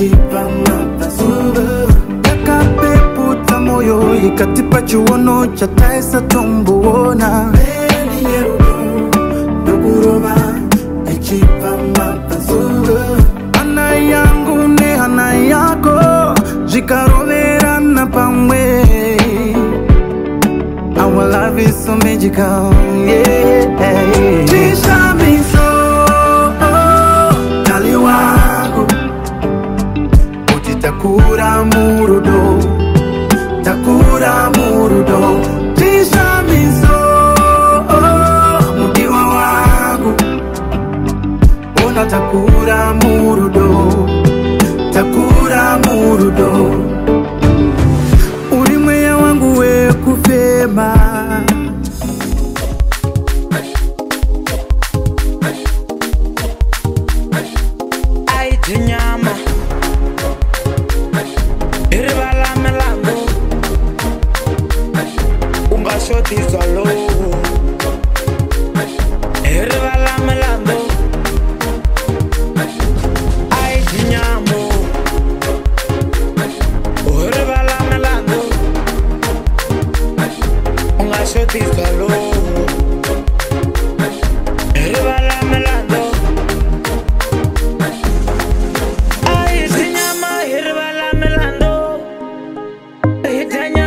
Katipa mapasuba Takapeputa moyo Katipa chuono cha taisa tombuona Beni yerubu Dokuroma Echipa mapasuba Ana yangu ne ana yako pamwe Our love is so magical Yeah takura murudo takura murudo tisamizo mudiwa wangu ona takura murudo takura murudo uri mweya wangu wekufema aijinyama ribalame la un vaso di solo. Ribalame la voz, ay diñamo. Ribalame la un vaso di Daniel.